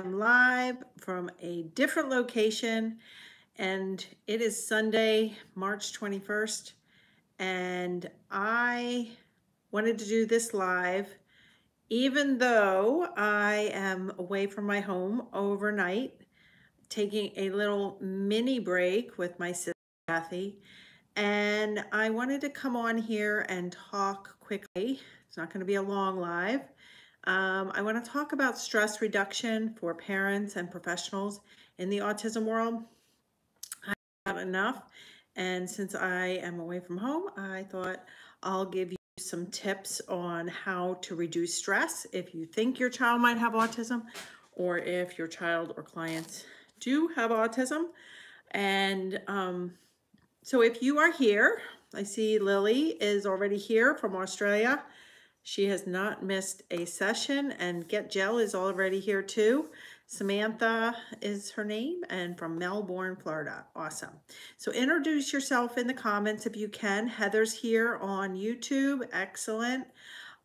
am live from a different location and it is Sunday, March 21st. And I wanted to do this live even though I am away from my home overnight, taking a little mini break with my sister Kathy. And I wanted to come on here and talk quickly. It's not going to be a long live. Um, I want to talk about stress reduction for parents and professionals in the autism world. I have enough. And since I am away from home, I thought I'll give you some tips on how to reduce stress if you think your child might have autism or if your child or clients do have autism. And um, so if you are here, I see Lily is already here from Australia. She has not missed a session and Get Gel is already here too. Samantha is her name and from Melbourne, Florida. Awesome. So introduce yourself in the comments if you can. Heather's here on YouTube. Excellent.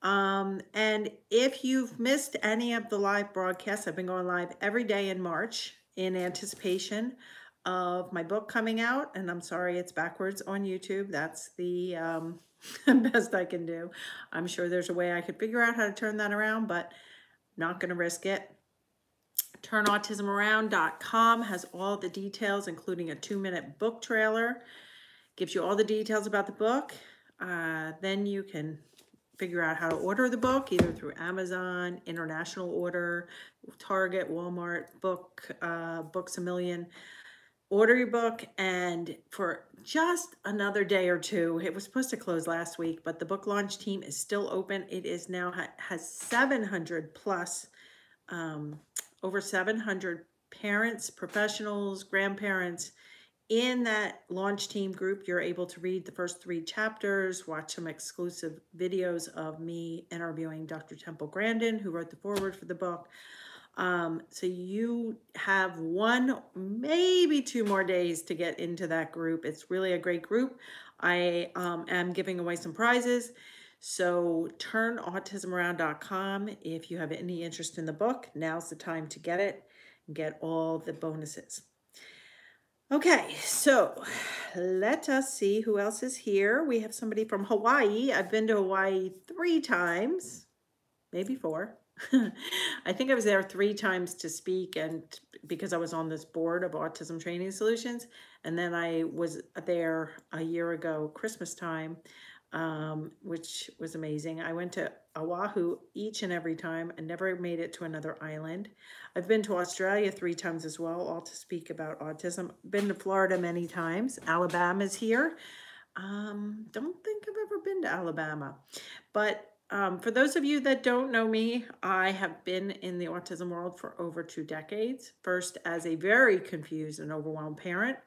Um, and if you've missed any of the live broadcasts, I've been going live every day in March in anticipation of my book coming out. And I'm sorry it's backwards on YouTube. That's the um, best I can do. I'm sure there's a way I could figure out how to turn that around, but not going to risk it. TurnAutismAround.com has all the details, including a two-minute book trailer. Gives you all the details about the book. Uh, then you can figure out how to order the book, either through Amazon, international order, Target, Walmart, Book, uh, Books A Million. Order your book, and for just another day or two, it was supposed to close last week, but the book launch team is still open. It is now has 700 plus um, over 700 parents, professionals, grandparents in that launch team group. You're able to read the first three chapters, watch some exclusive videos of me interviewing Dr. Temple Grandin, who wrote the foreword for the book. Um, so you have one, maybe two more days to get into that group. It's really a great group. I um, am giving away some prizes. So turnautismaround.com. If you have any interest in the book, now's the time to get it and get all the bonuses. Okay, so let us see who else is here. We have somebody from Hawaii. I've been to Hawaii three times, maybe four. I think I was there three times to speak and because I was on this board of Autism Training Solutions. And then I was there a year ago, Christmas time, um, which was amazing. I went to Oahu each and every time and never made it to another island. I've been to Australia three times as well, all to speak about autism. Been to Florida many times. Alabama's here. Um, don't think I've ever been to Alabama. But um, for those of you that don't know me, I have been in the autism world for over two decades. First as a very confused and overwhelmed parent,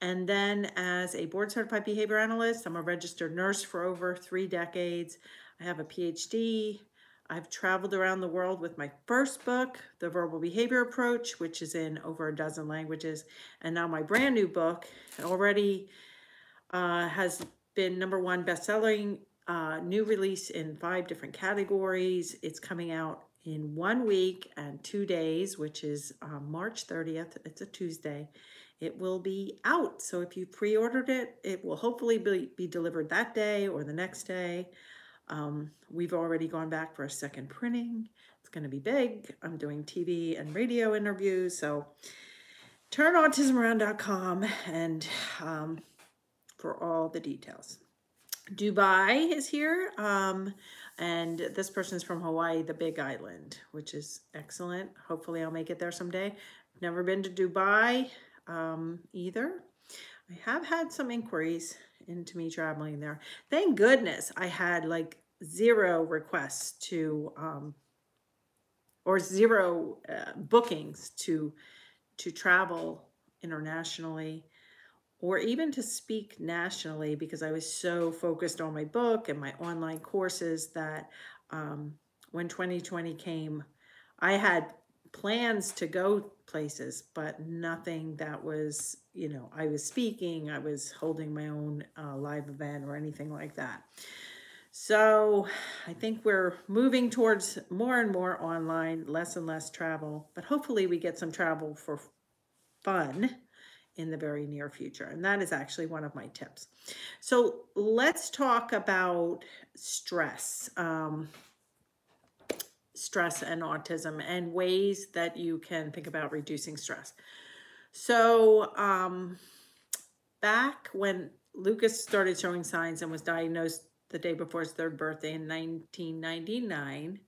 and then as a board certified behavior analyst, I'm a registered nurse for over three decades. I have a PhD. I've traveled around the world with my first book, The Verbal Behavior Approach, which is in over a dozen languages. And now my brand new book already uh, has been number one best-selling, uh, new release in five different categories. It's coming out in one week and two days, which is uh, March 30th. It's a Tuesday it will be out. So if you pre-ordered it, it will hopefully be, be delivered that day or the next day. Um, we've already gone back for a second printing. It's going to be big. I'm doing TV and radio interviews. So turn turnautismaround.com and um, for all the details. Dubai is here. Um, and this person is from Hawaii, the Big Island, which is excellent. Hopefully I'll make it there someday. Never been to Dubai um, either. I have had some inquiries into me traveling there. Thank goodness I had like zero requests to, um, or zero uh, bookings to, to travel internationally or even to speak nationally because I was so focused on my book and my online courses that um, when 2020 came, I had plans to go places, but nothing that was, you know, I was speaking, I was holding my own uh, live event or anything like that. So I think we're moving towards more and more online, less and less travel, but hopefully we get some travel for fun in the very near future. And that is actually one of my tips. So let's talk about stress. Um, stress and autism and ways that you can think about reducing stress. So, um, back when Lucas started showing signs and was diagnosed the day before his third birthday in 1999,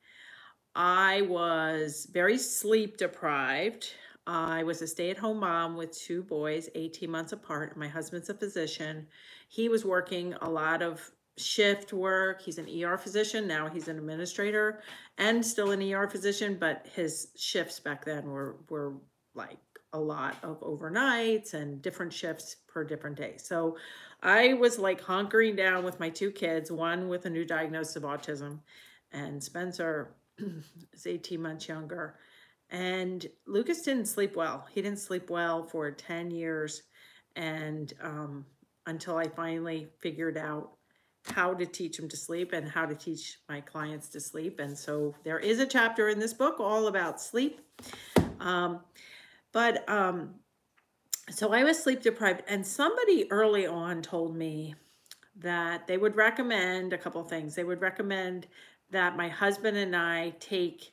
I was very sleep deprived. I was a stay at home mom with two boys, 18 months apart. My husband's a physician. He was working a lot of shift work. He's an ER physician. Now he's an administrator and still an ER physician, but his shifts back then were, were like a lot of overnights and different shifts per different day. So I was like hunkering down with my two kids, one with a new diagnosis of autism, and Spencer is 18 months younger. And Lucas didn't sleep well. He didn't sleep well for 10 years. And um, until I finally figured out how to teach him to sleep and how to teach my clients to sleep. And so there is a chapter in this book all about sleep. Um, but um, so I was sleep deprived, and somebody early on told me that they would recommend a couple things. They would recommend that my husband and I take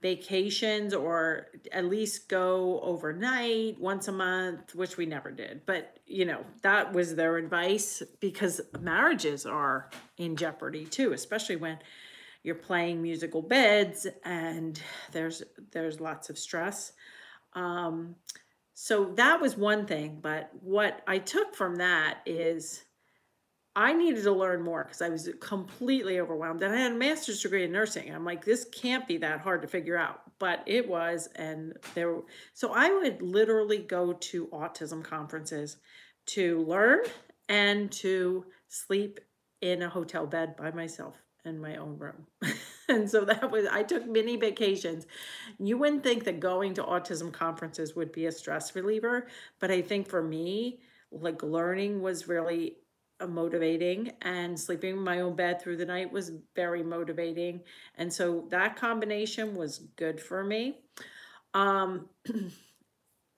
vacations or at least go overnight once a month, which we never did. But, you know, that was their advice because marriages are in jeopardy too, especially when you're playing musical beds and there's there's lots of stress. Um, so that was one thing, but what I took from that is I needed to learn more because I was completely overwhelmed. And I had a master's degree in nursing. I'm like, this can't be that hard to figure out. But it was. And there, so I would literally go to autism conferences to learn and to sleep in a hotel bed by myself in my own room. and so that was, I took mini vacations. You wouldn't think that going to autism conferences would be a stress reliever, but I think for me, like learning was really motivating and sleeping in my own bed through the night was very motivating. And so that combination was good for me. Um,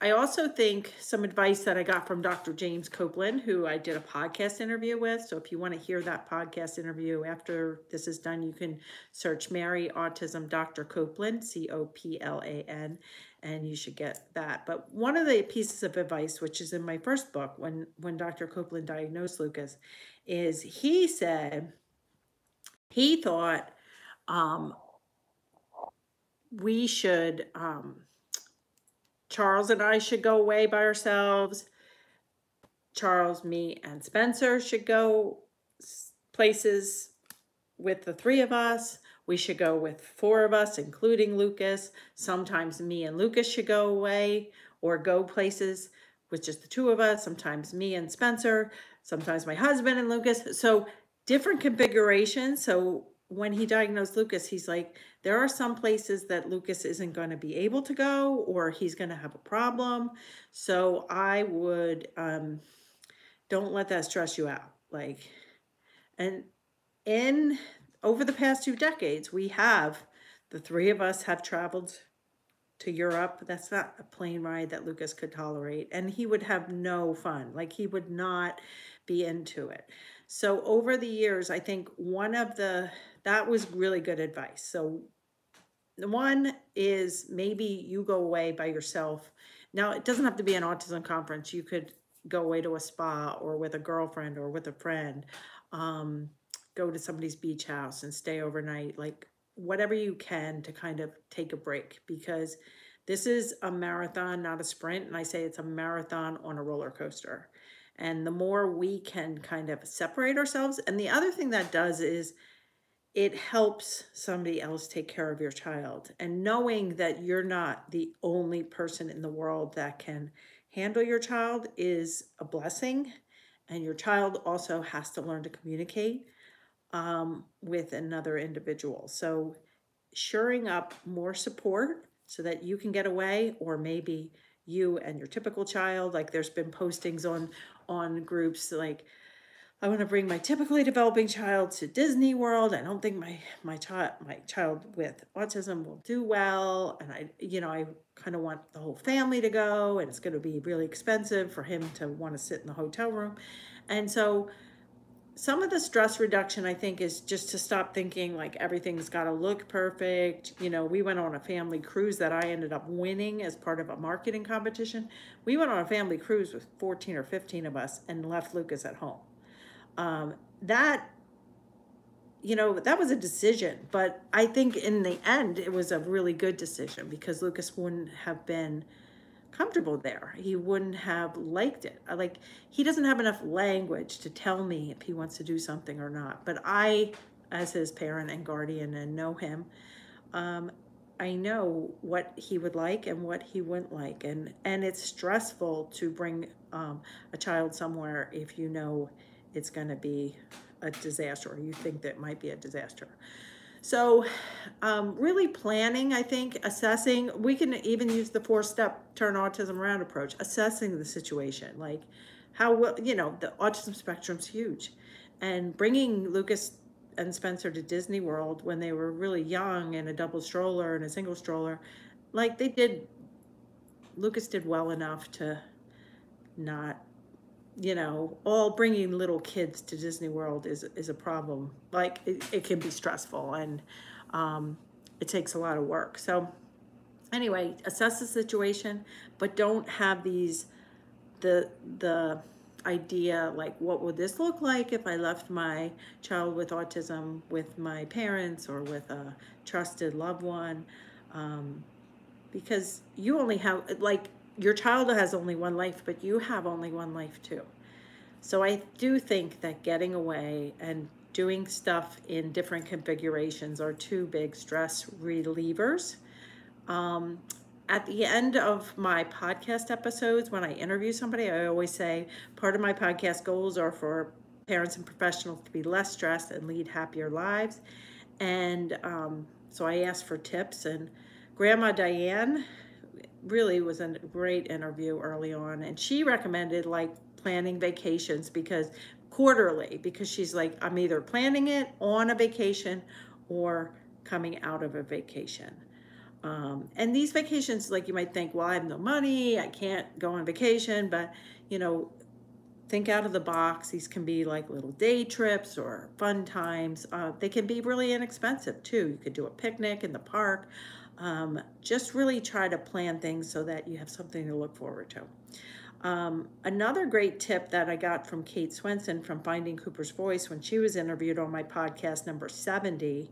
I also think some advice that I got from Dr. James Coplan, who I did a podcast interview with. So if you want to hear that podcast interview after this is done, you can search Mary Autism Dr. Coplan, C O P L A N, and you should get that. But one of the pieces of advice, which is in my first book, when when Dr. Coplan diagnosed Lucas, is he said he thought um, we should. Um, Charles and I should go away by ourselves. Charles, me, and Spencer should go places with the three of us. We should go with four of us, including Lucas. Sometimes me and Lucas should go away or go places with just the two of us. Sometimes me and Spencer. Sometimes my husband and Lucas. So different configurations. So when he diagnosed Lucas, he's like, there are some places that Lucas isn't going to be able to go or he's going to have a problem. So I would, um, don't let that stress you out. Like, and in over the past two decades, we have, the three of us have traveled to Europe. That's not a plane ride that Lucas could tolerate. And he would have no fun. Like he would not be into it. So over the years, I think one of the, that was really good advice. So the one is maybe you go away by yourself. Now, it doesn't have to be an autism conference. You could go away to a spa or with a girlfriend or with a friend. Um, go to somebody's beach house and stay overnight. Like whatever you can to kind of take a break because this is a marathon, not a sprint. And I say it's a marathon on a roller coaster. And the more we can kind of separate ourselves. And the other thing that does is it helps somebody else take care of your child. And knowing that you're not the only person in the world that can handle your child is a blessing. And your child also has to learn to communicate um, with another individual. So, shoring up more support so that you can get away, or maybe you and your typical child. Like, there's been postings on on groups like I want to bring my typically developing child to Disney World. I don't think my my child my child with autism will do well, and I you know I kind of want the whole family to go, and it's going to be really expensive for him to want to sit in the hotel room, and so some of the stress reduction I think is just to stop thinking like everything's got to look perfect. You know, we went on a family cruise that I ended up winning as part of a marketing competition. We went on a family cruise with 14 or 15 of us and left Lucas at home um, that you know that was a decision but i think in the end it was a really good decision because lucas wouldn't have been comfortable there. He wouldn't have liked it. Like he doesn't have enough language to tell me if he wants to do something or not but i as his parent and guardian and know him um, i know what he would like and what he wouldn't like. And and it's stressful to bring um, a child somewhere if you know it's going to be a disaster or you think that might be a disaster. So um, really planning, I think, assessing, we can even use the four-step turn autism around approach, assessing the situation, like how, well, you know, the autism spectrum's huge. And bringing Lucas and Spencer to Disney World when they were really young in a double stroller and a single stroller, like they did, Lucas did well enough to not you know, all bringing little kids to Disney World is is a problem. Like it, it can be stressful and um, it takes a lot of work. So anyway, assess the situation, but don't have these the the idea like what would this look like if I left my child with autism with my parents or with a trusted loved one. Um, because you only have like your child has only one life, but you have only one life too. So I do think that getting away and doing stuff in different configurations are two big stress relievers. Um, at the end of my podcast episodes, when I interview somebody, I always say part of my podcast goals are for parents and professionals to be less stressed and lead happier lives. And um, so I asked for tips, and Grandma Diane really was a great interview early on and she recommended like planning vacations because quarterly because she's like i'm either planning it on a vacation or coming out of a vacation. Um, and these vacations like you might think well i have no money i can't go on vacation but you know think out of the box. These can be like little day trips or fun times. Uh, they can be really inexpensive too. You could do a picnic in the park um, just really try to plan things so that you have something to look forward to. Um, another great tip that I got from Kate Swenson from Finding Cooper's Voice when she was interviewed on my podcast number 70,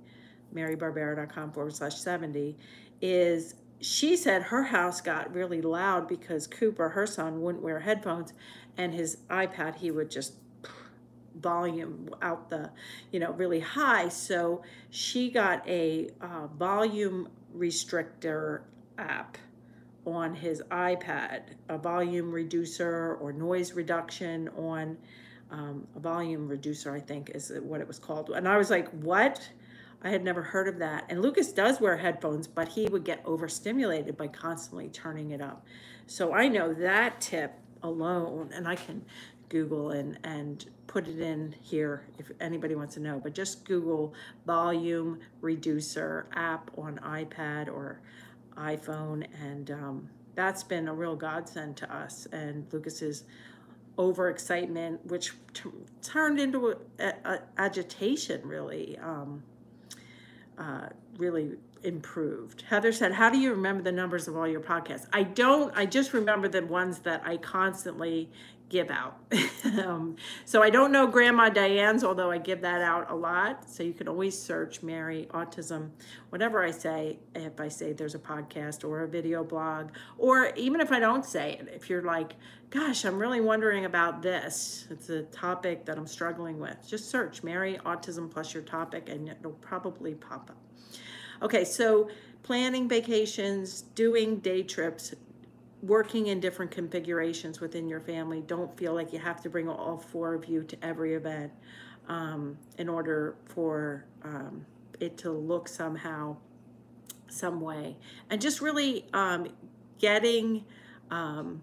marybarbera.com forward slash 70, is she said her house got really loud because Cooper, her son, wouldn't wear headphones and his iPad, he would just volume out the, you know, really high. So she got a uh, volume restrictor app on his iPad, a volume reducer or noise reduction on um, a volume reducer, I think is what it was called. And I was like, what? I had never heard of that. And Lucas does wear headphones, but he would get overstimulated by constantly turning it up. So I know that tip alone, and I can Google and, and put it in here if anybody wants to know, but just Google volume reducer app on iPad or iPhone. And um, that's been a real godsend to us and Lucas's overexcitement, which turned into a, a, a agitation really, um, uh, really improved. Heather said, How do you remember the numbers of all your podcasts? I don't, I just remember the ones that I constantly give out. um, so I don't know Grandma Diane's, although I give that out a lot. So you can always search Mary Autism, whatever I say, if I say there's a podcast or a video blog, or even if I don't say it, if you're like, gosh, I'm really wondering about this, it's a topic that I'm struggling with, just search Mary Autism plus your topic and it'll probably pop up. Okay, so planning vacations, doing day trips, working in different configurations within your family. Don't feel like you have to bring all four of you to every event um, in order for um, it to look somehow, some way. And just really um, getting, um,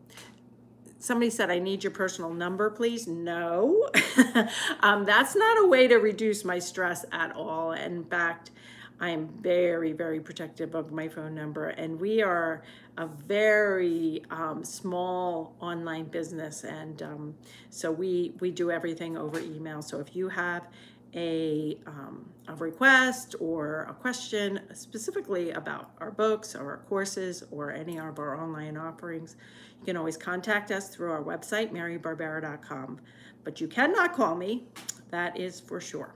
somebody said, I need your personal number, please. No, um, that's not a way to reduce my stress at all. In fact, I am very, very protective of my phone number, and we are a very um, small online business, and um, so we we do everything over email. So if you have a, um, a request or a question specifically about our books or our courses or any of our online offerings, you can always contact us through our website, marybarbera.com. But you cannot call me, that is for sure.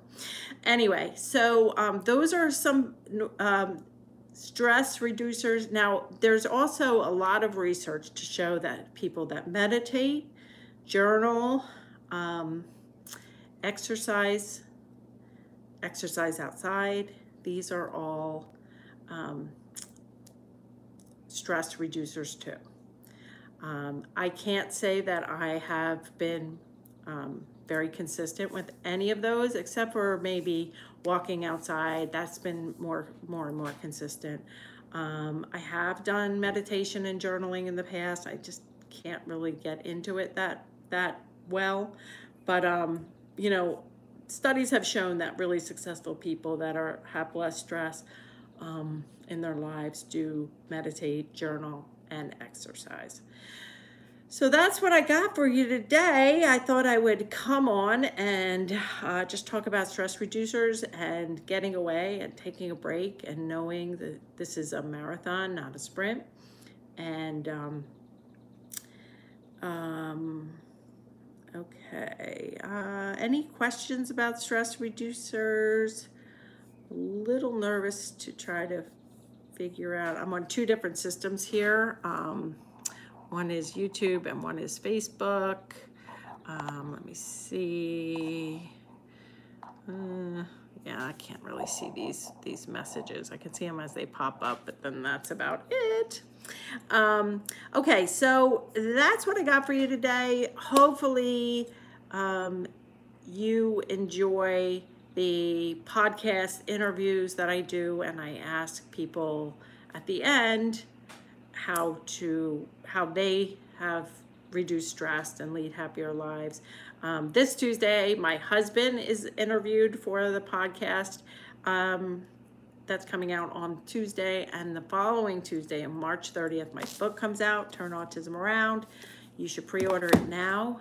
Anyway, so um, those are some um, stress reducers. Now, there's also a lot of research to show that people that meditate, journal, um, exercise, exercise outside, these are all um, stress reducers too. Um, I can't say that I have been um, very consistent with any of those except for maybe walking outside. That's been more, more and more consistent. Um, I have done meditation and journaling in the past. I just can't really get into it that that well. But um, you know, studies have shown that really successful people that are have less stress um, in their lives do meditate, journal, and exercise. So that's what I got for you today. I thought I would come on and uh, just talk about stress reducers and getting away and taking a break and knowing that this is a marathon, not a sprint. And um, um, okay, uh, any questions about stress reducers? A little nervous to try to figure out. I'm on two different systems here. Um, one is YouTube and one is Facebook. Um, let me see. Uh, yeah, I can't really see these these messages. I can see them as they pop up, but then that's about it. Um, okay, so that's what I got for you today. Hopefully, um, you enjoy the podcast interviews that I do, and I ask people at the end how to how they have reduced stress and lead happier lives. Um, this Tuesday, my husband is interviewed for the podcast. Um, that's coming out on Tuesday, and the following Tuesday, on March 30th, my book comes out, Turn Autism Around. You should pre-order it now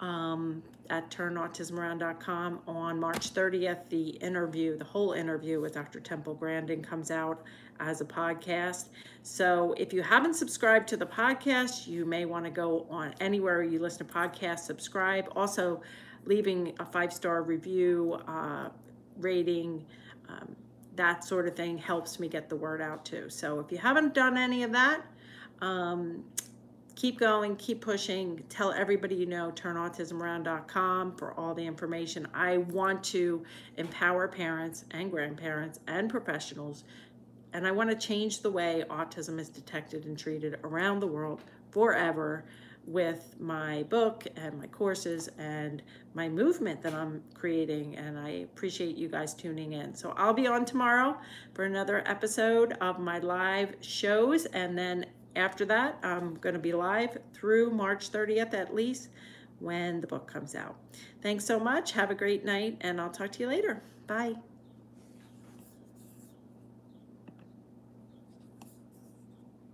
um, at turnautismaround.com. On March 30th, the interview, the whole interview with Dr. Temple Grandin comes out as a podcast. So if you haven't subscribed to the podcast, you may want to go on anywhere you listen to podcasts, subscribe. Also, leaving a five star review, uh, rating, um, that sort of thing helps me get the word out too. So if you haven't done any of that, um, keep going, keep pushing, tell everybody you know, turnautismaround.com for all the information. I want to empower parents and grandparents and professionals and I want to change the way autism is detected and treated around the world forever with my book and my courses and my movement that I'm creating. And I appreciate you guys tuning in. So I'll be on tomorrow for another episode of my live shows. And then after that, I'm going to be live through March 30th at least when the book comes out. Thanks so much. Have a great night, and I'll talk to you later. Bye.